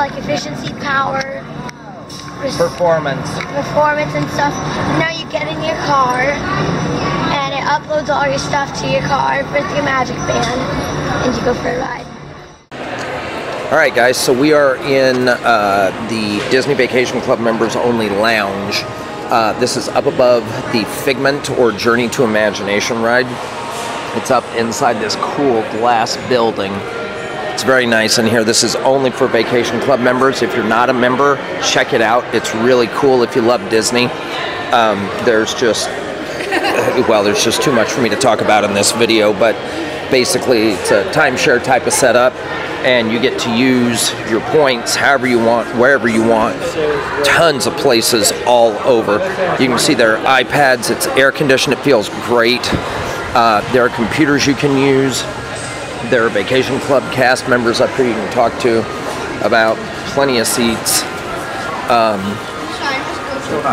like efficiency, power, Performance. performance, and stuff. Now you get in your car, and it uploads all your stuff to your car with your Magic Band, and you go for a ride. All right, guys. So we are in uh, the Disney Vacation Club members only lounge. Uh, this is up above the Figment or Journey to Imagination ride. It's up inside this cool glass building. It's very nice in here. This is only for Vacation Club members. If you're not a member, check it out. It's really cool if you love Disney. Um, there's just well, there's just too much for me to talk about in this video, but basically it's a timeshare type of setup and you get to use your points however you want, wherever you want. Tons of places all over. You can see their iPads, it's air conditioned, it feels great. Uh, there are computers you can use. There are Vacation Club cast members up here you can talk to about plenty of seats.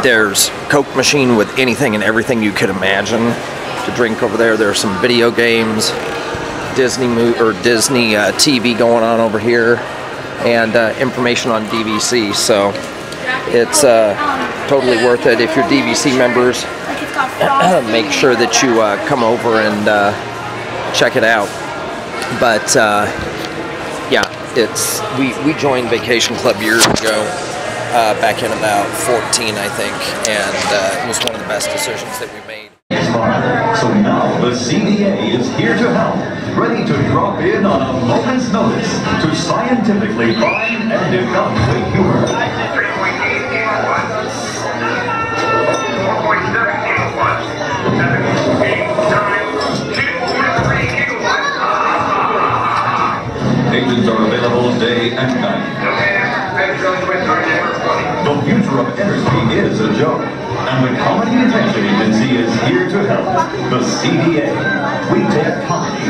There's Coke machine with anything and everything you could imagine to drink over there. There's some video games, Disney mo- or Disney uh, TV going on over here, and uh, information on DVC. So it's uh, totally worth it if you're DVC members. Make sure that you uh, come over and uh, check it out. But uh, yeah, it's we we joined Vacation Club years ago, uh, back in about 14, I think, and uh, it was one of the best decisions that we made. So now the CDA is here to help, ready to drop in on a moment's notice to scientifically find and evaluate humor. Day and night. The future of energy is a joke, and the Comedy Detection Agency is here to help. The CDA. We take comedy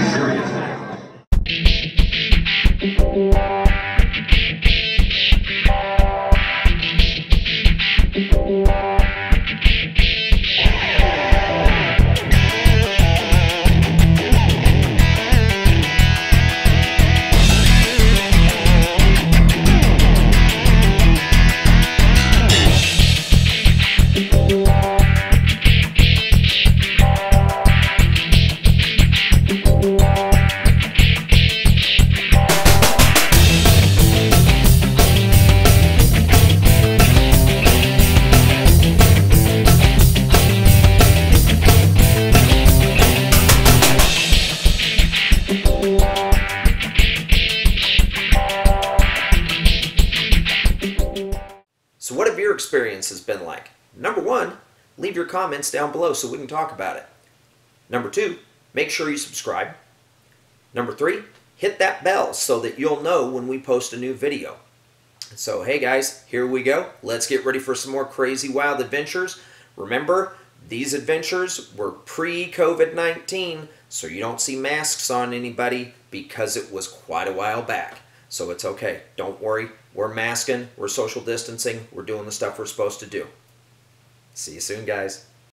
So, what have your experiences been like? Number one, leave your comments down below so we can talk about it. Number two, make sure you subscribe. Number three, hit that bell so that you'll know when we post a new video. So, hey guys, here we go. Let's get ready for some more crazy, wild adventures. Remember, these adventures were pre COVID 19, so you don't see masks on anybody because it was quite a while back. So it's okay. Don't worry. We're masking, we're social distancing, we're doing the stuff we're supposed to do. See you soon, guys.